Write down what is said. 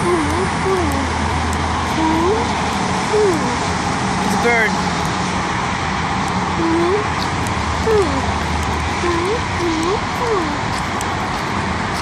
It's a bird. Mm -hmm. Mm -hmm. Mm -hmm.